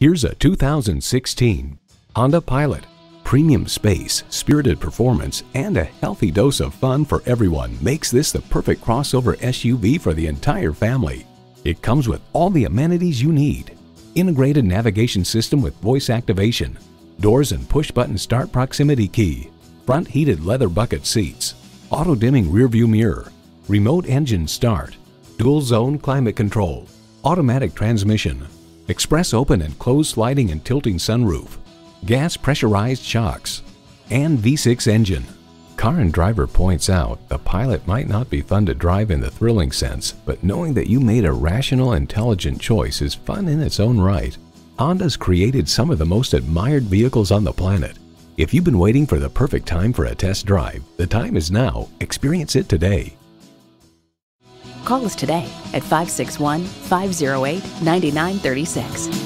Here's a 2016 Honda Pilot. Premium space, spirited performance, and a healthy dose of fun for everyone makes this the perfect crossover SUV for the entire family. It comes with all the amenities you need. Integrated navigation system with voice activation, doors and push-button start proximity key, front heated leather bucket seats, auto-dimming rearview mirror, remote engine start, dual zone climate control, automatic transmission, express open and closed sliding and tilting sunroof, gas pressurized shocks, and V6 engine. Car and Driver points out the Pilot might not be fun to drive in the thrilling sense, but knowing that you made a rational, intelligent choice is fun in its own right. Honda's created some of the most admired vehicles on the planet. If you've been waiting for the perfect time for a test drive, the time is now. Experience it today. Call us today at 561 508 9936.